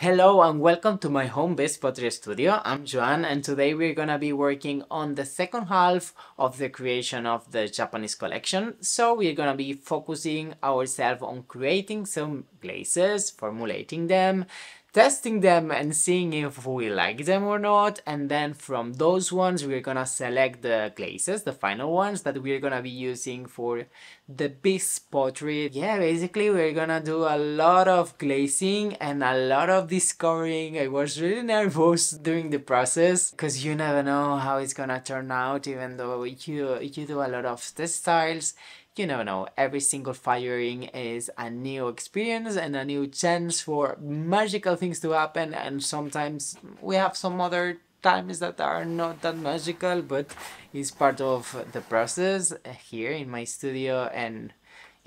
Hello and welcome to my home-based pottery studio. I'm Joan and today we're gonna be working on the second half of the creation of the Japanese collection. So we're gonna be focusing ourselves on creating some glazes, formulating them, testing them and seeing if we like them or not. And then from those ones we're gonna select the glazes the final ones that we're gonna be using for the Bisque pottery. Yeah basically we're gonna do a lot of glazing and a lot of discovering. I was really nervous during the process because you never know how it's gonna turn out even though you you do a lot of test tiles you know, every single firing is a new experience and a new chance for magical things to happen. And sometimes we have some other times that are not that magical but it's part of the process here in my studio. And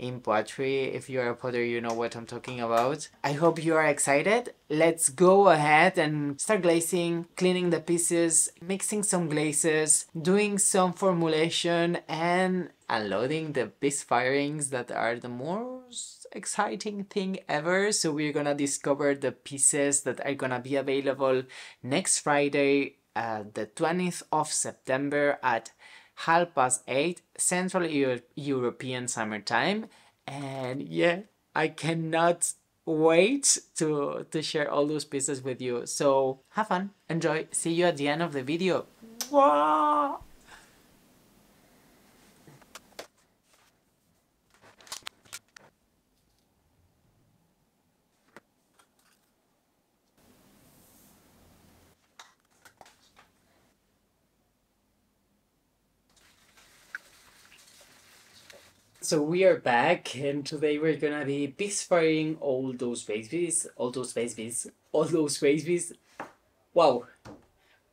in pottery. If you're a potter, you know what I'm talking about. I hope you are excited. Let's go ahead and start glazing, cleaning the pieces, mixing some glazes, doing some formulation and unloading the Bisque firings that are the most exciting thing ever. So we're gonna discover the pieces that are gonna be available next Friday, uh, the 20th of September at half past eight Central Euro European summertime. And yeah, I cannot wait to to share all those pieces with you. So have fun, enjoy, see you at the end of the video. Mwah! So we are back and today we're gonna be firing all those babies, all those babies, all those babies. Wow,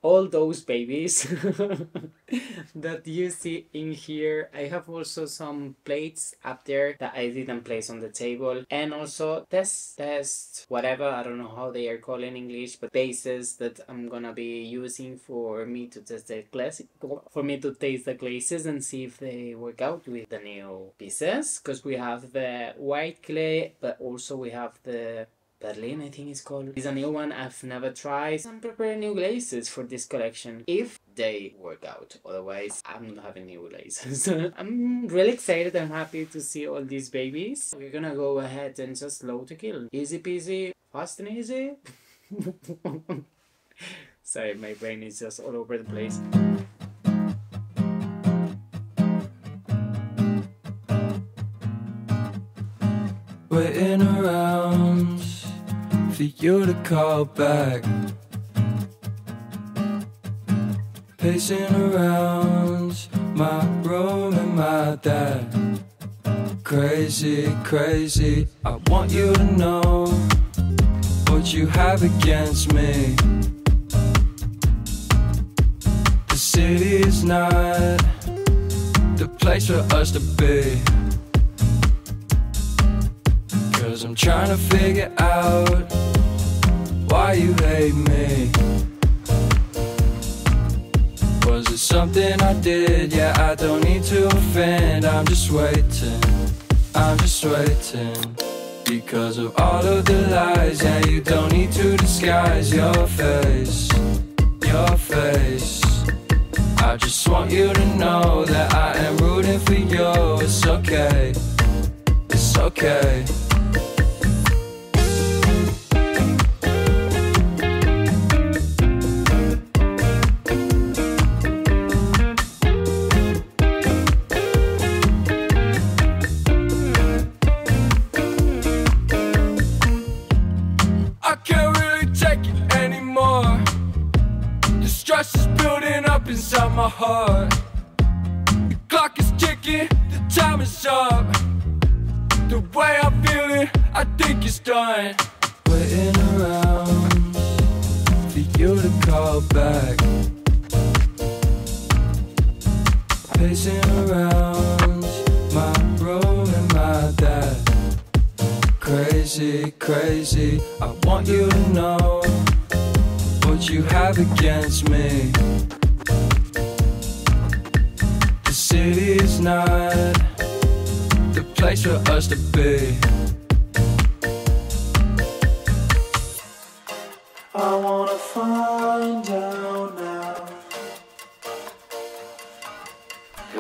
all those babies that you see in here. I have also some plates up there that I didn't place on the table and also test test whatever I don't know how they are called in English but bases that I'm gonna be using for me to test the glass for me to taste the glazes and see if they work out with the new pieces because we have the white clay but also we have the Berlin, I think it's called. It's a new one I've never tried. I'm preparing new glazes for this collection. If they work out. Otherwise, I'm not having new glazes. I'm really excited and happy to see all these babies. We're gonna go ahead and just load to kiln. Easy peasy, fast and easy. Sorry, my brain is just all over the place. You to call back. Pacing around my room and my dad. Crazy, crazy. I want you to know what you have against me. The city is not the place for us to be. Cause I'm trying to figure out why you hate me. Was it something I did? Yeah, I don't need to offend. I'm just waiting, I'm just waiting. Because of all of the lies, yeah, you don't need to disguise your face, your face. I just want you to know that I am rooting for you. It's okay, it's okay.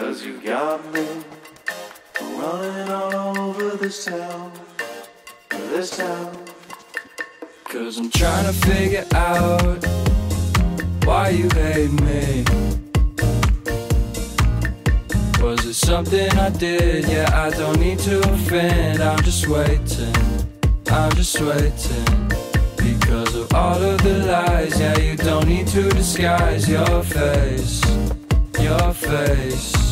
Cause you got me running all over this town, this town. Cause I'm trying to figure out why you hate me. Was it something I did? Yeah, I don't need to offend. I'm just waiting, I'm just waiting. Because of all of the lies, yeah, you don't need to disguise your face, your face.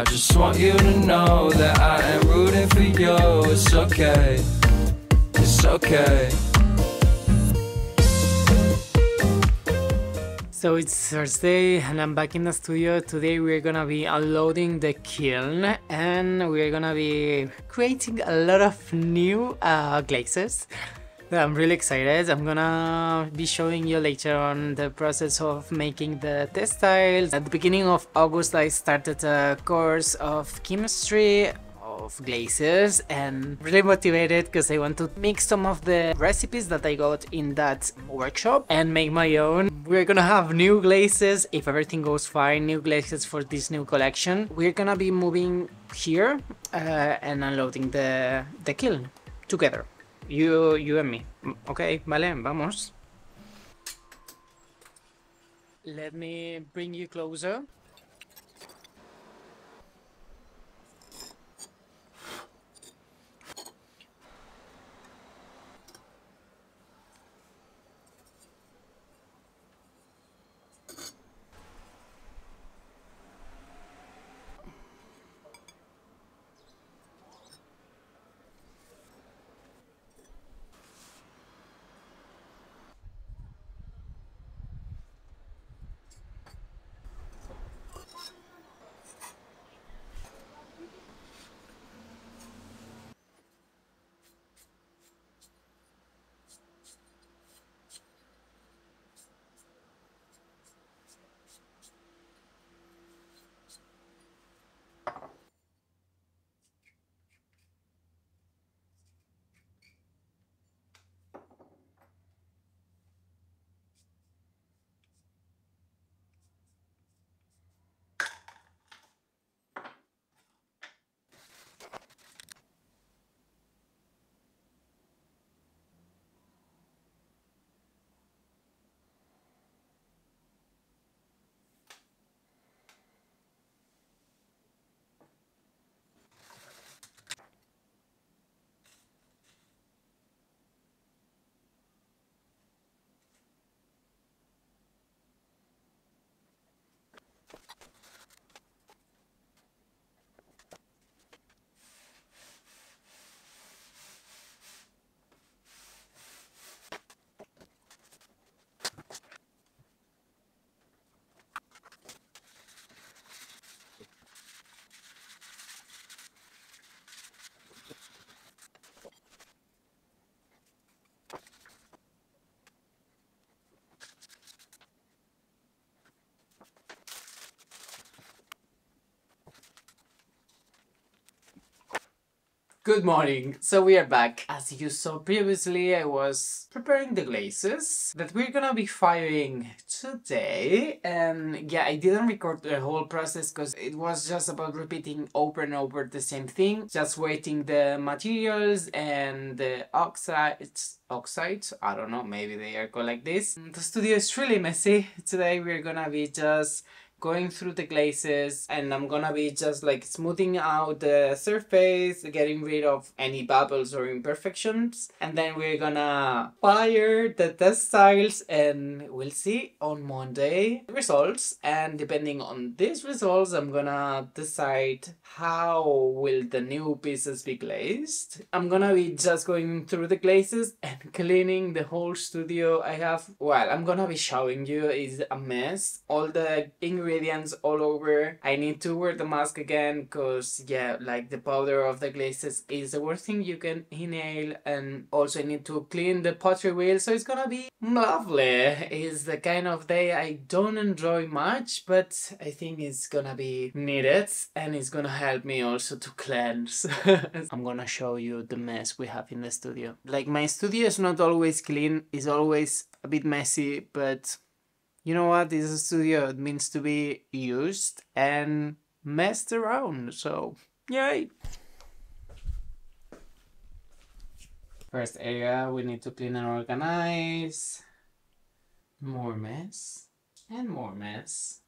I just want you to know that I am rooting for you. It's okay, it's okay. So it's Thursday and I'm back in the studio. Today we're gonna be unloading the kiln and we're gonna be creating a lot of new uh, glazes. I'm really excited. I'm gonna be showing you later on the process of making the test tiles. At the beginning of August I started a course of chemistry of glazes and really motivated because I want to mix some of the recipes that I got in that workshop and make my own. We're gonna have new glazes if everything goes fine, new glazes for this new collection. We're gonna be moving here uh, and unloading the, the kiln together. You, you and me. Okay, vale, vamos. Let me bring you closer. Good morning. So we are back. As you saw previously, I was preparing the glazes that we're gonna be firing today. And yeah, I didn't record the whole process because it was just about repeating over and over the same thing. Just waiting the materials and the oxides. Oxides? I don't know, maybe they are called like this. The studio is really messy. Today we're gonna be just going through the glazes and I'm gonna be just like smoothing out the surface, getting rid of any bubbles or imperfections and then we're gonna fire the test textiles and we'll see on Monday results and depending on these results I'm gonna decide how will the new pieces be glazed. I'm gonna be just going through the glazes and cleaning the whole studio I have. Well, I'm gonna be showing you is a mess. All the ingredients ingredients all over. I need to wear the mask again because yeah, like the powder of the glazes is the worst thing you can inhale and also I need to clean the pottery wheel so it's gonna be lovely. It's the kind of day I don't enjoy much but I think it's gonna be needed and it's gonna help me also to cleanse. I'm gonna show you the mess we have in the studio. Like my studio is not always clean, it's always a bit messy, but you know what? This is a studio. It means to be used and messed around. So, yay! First area we need to clean and organize. More mess and more mess.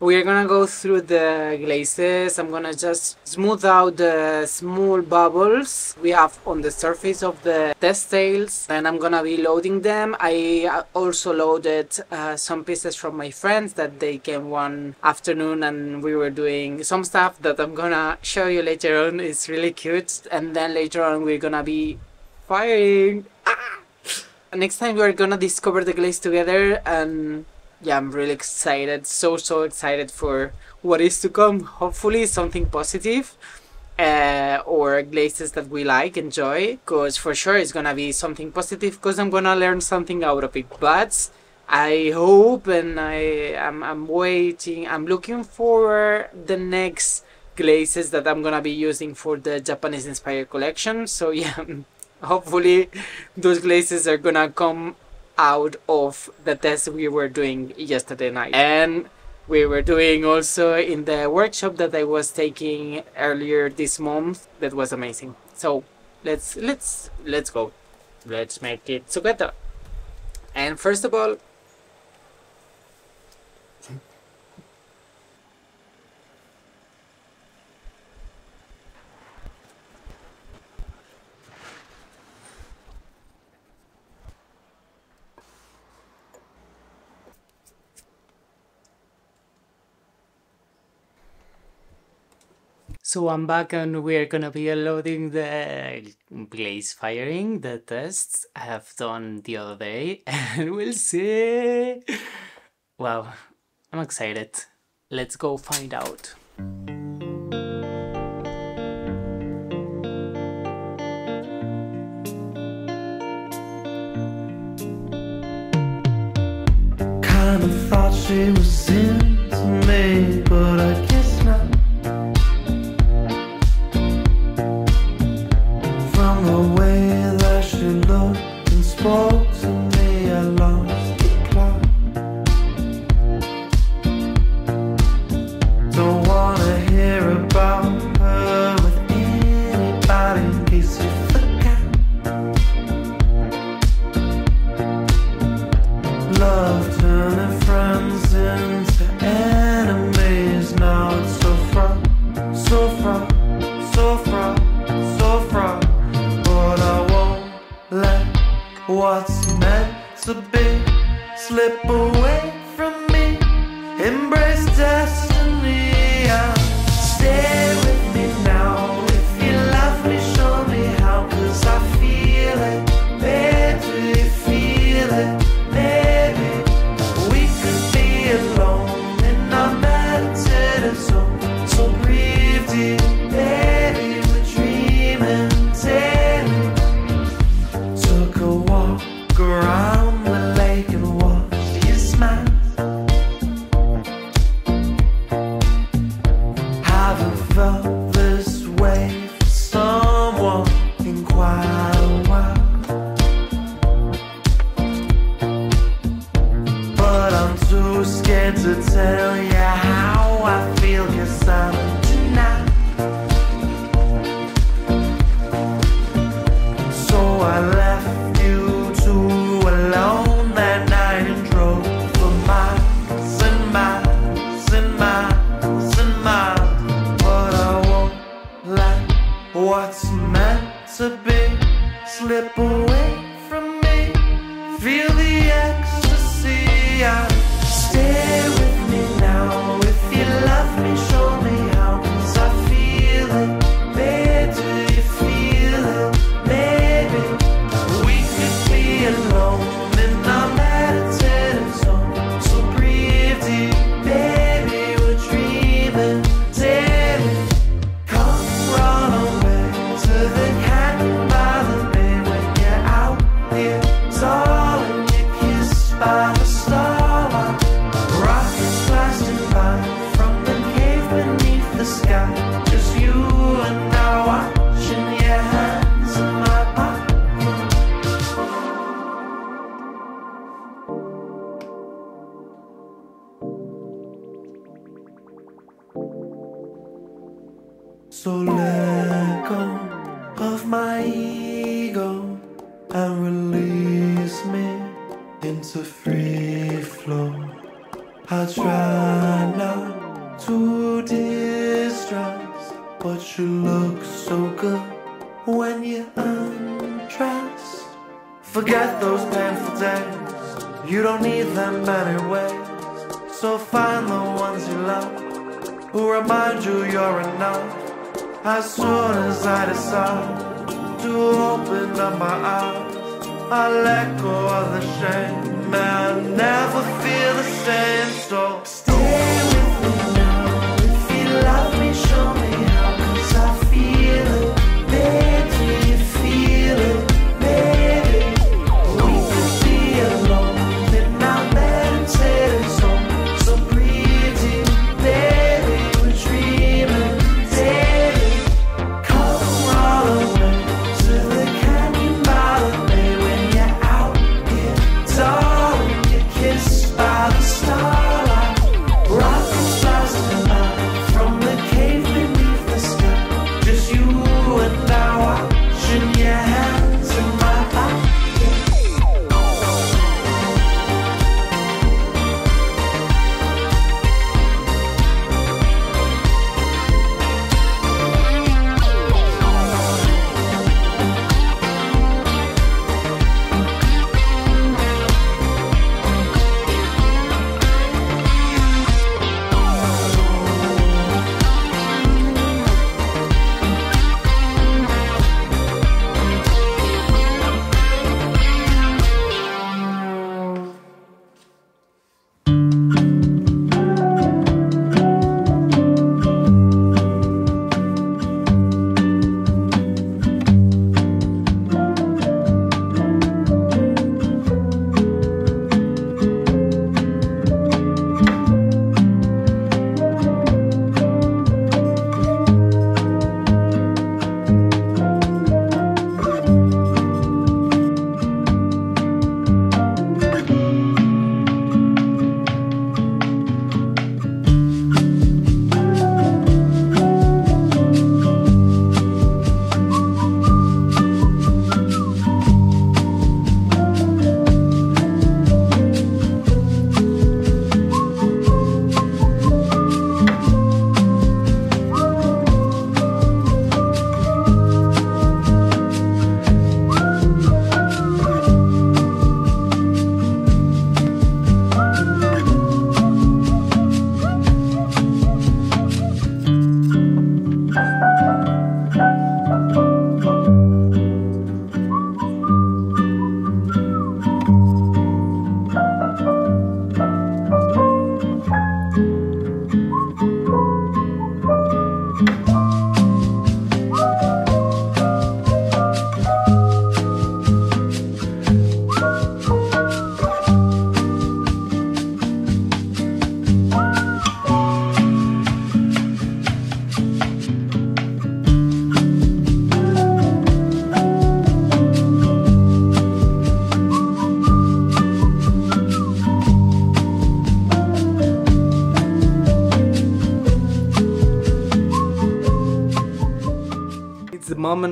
We are gonna go through the glazes i'm gonna just smooth out the small bubbles we have on the surface of the test tiles and i'm gonna be loading them. I uh, also loaded uh, some pieces from my friends that they came one afternoon and we were doing some stuff that i'm gonna show you later on. It's really cute. And then later on we're gonna be firing. Ah! next time we're gonna discover the glaze together and yeah, I'm really excited, so so excited for what is to come. Hopefully, something positive, uh, or glazes that we like, enjoy. Cause for sure it's gonna be something positive. Cause I'm gonna learn something out of it. But I hope, and I I'm, I'm waiting. I'm looking for the next glazes that I'm gonna be using for the Japanese inspired collection. So yeah. Hopefully, those glazes are gonna come out of the test we were doing yesterday night. And we were doing also in the workshop that I was taking earlier this month. That was amazing. So let's let's let's go. Let's make it together. And first of all, So I'm back and we're gonna be unloading the glaze firing, the tests I have done the other day and we'll see. Wow, I'm excited. Let's go find out. Kind of thought she was into me, but I Forget those painful days, you don't need them anyway. So find the ones you love, who remind you you're enough. As soon as I decide to open up my eyes, I let go of the shame, and I'll never feel the same. So stay.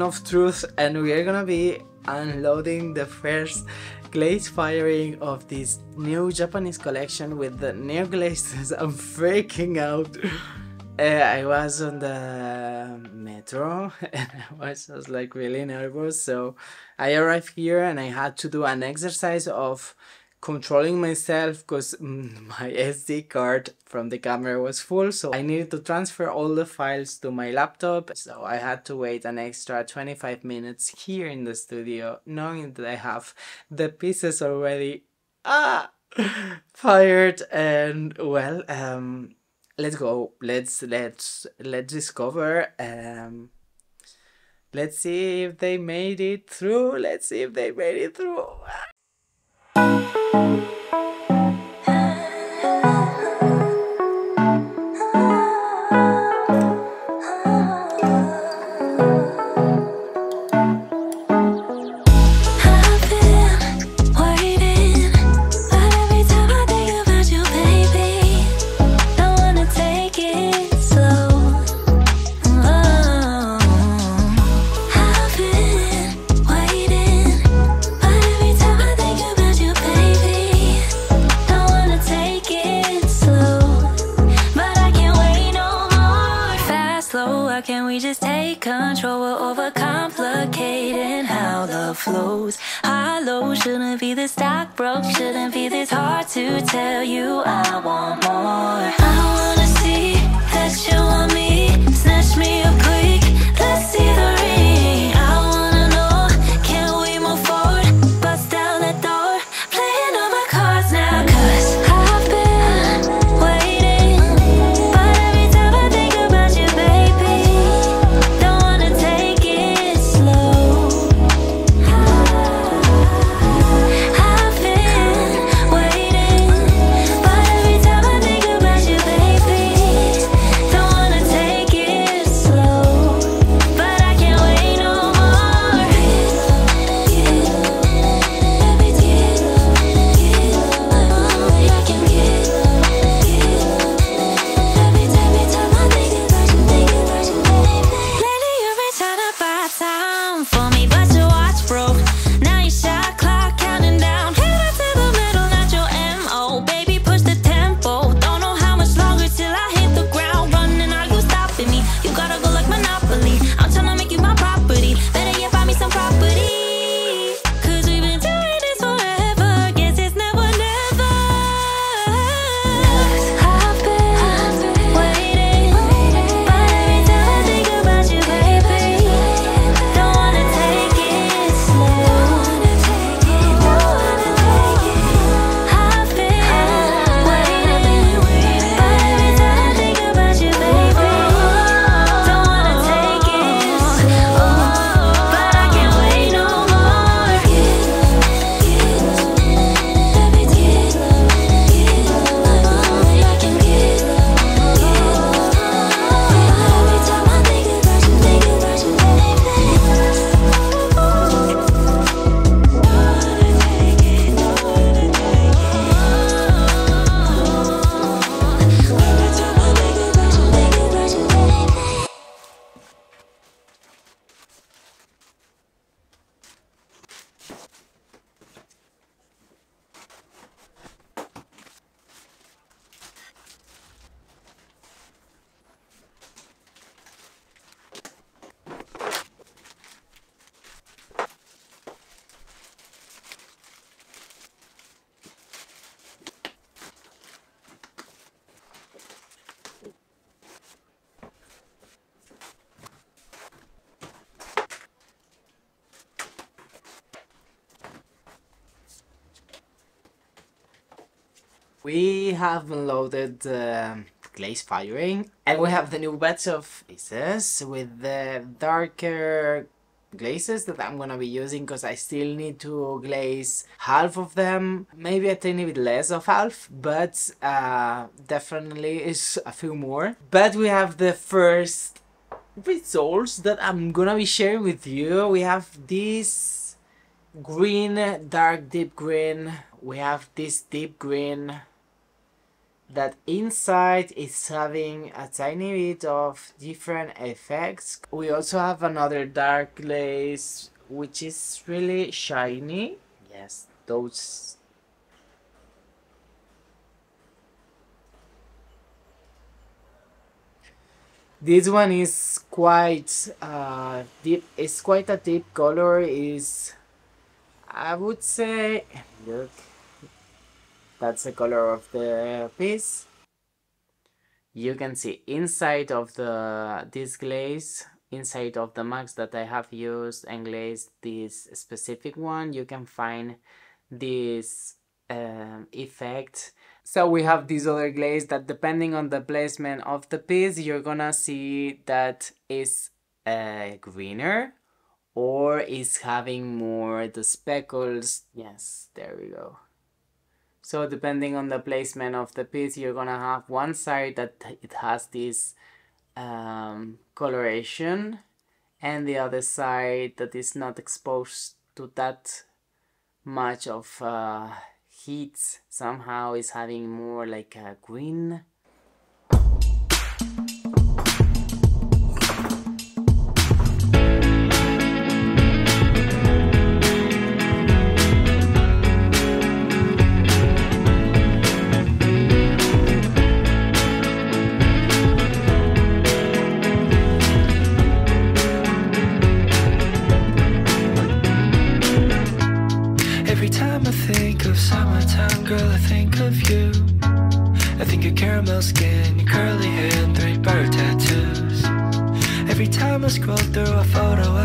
Of truth and we are gonna be unloading the first glaze firing of this new Japanese collection with the new glazes. I'm freaking out. Uh, I was on the metro and I was just like really nervous. So I arrived here and I had to do an exercise of controlling myself because my SD card from the camera was full so I needed to transfer all the files to my laptop. So I had to wait an extra 25 minutes here in the studio knowing that I have the pieces already ah fired. And well um let's go. Let's let's let's discover um let's see if they made it through. Let's see if they made it through I've flows. Low, shouldn't be this stock broke. Shouldn't be this hard to tell you I want more. We have unloaded um glaze firing and we have the new batch of glazes with the darker glazes that I'm gonna be using because I still need to glaze half of them maybe a tiny bit less of half but uh, definitely is a few more. But we have the first results that I'm gonna be sharing with you. We have this green dark deep green. We have this deep green that inside is having a tiny bit of different effects. We also have another dark glaze which is really shiny. Yes, those this one is quite uh, deep it's quite a deep color is I would say look that's the color of the piece. You can see inside of the this glaze inside of the marks that I have used and glazed this specific one you can find this um, effect. So we have this other glaze that depending on the placement of the piece you're gonna see that is uh, greener or is having more the speckles. Yes there we go so depending on the placement of the piece you're gonna have one side that it has this um, coloration and the other side that is not exposed to that much of uh, heat. Somehow is having more like a green your caramel skin, your curly hair, and three bird tattoos. Every time I scroll through a photo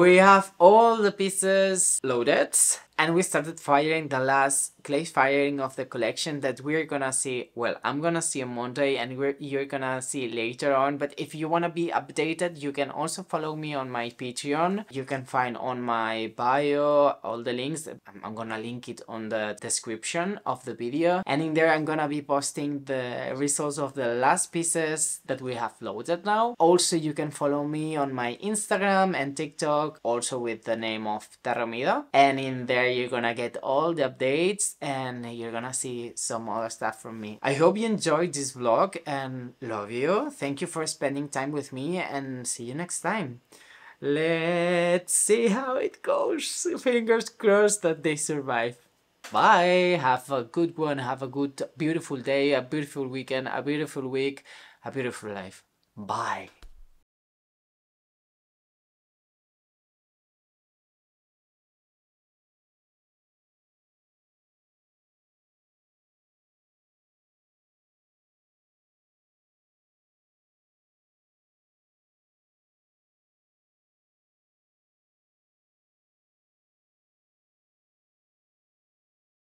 we have all the pieces loaded and we started firing the last glaze firing of the collection that we're gonna see well i'm gonna see on monday and we're, you're gonna see later on. But if you want to be updated you can also follow me on my patreon. You can find on my bio all the links. I'm, gonna link it on the description of the video. And in there i'm gonna be posting the results of the last pieces that we have loaded now. Also you can follow me on my instagram and tiktok also with the name of Terra Humida and in there you're gonna get all the updates and you're gonna see some other stuff from me. I hope you enjoyed this vlog and love you. Thank you for spending time with me and see you next time. Let's see how it goes. Fingers crossed that they survive. Bye. Have a good one. Have a good, beautiful day, a beautiful weekend, a beautiful week, a beautiful life. Bye.